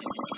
you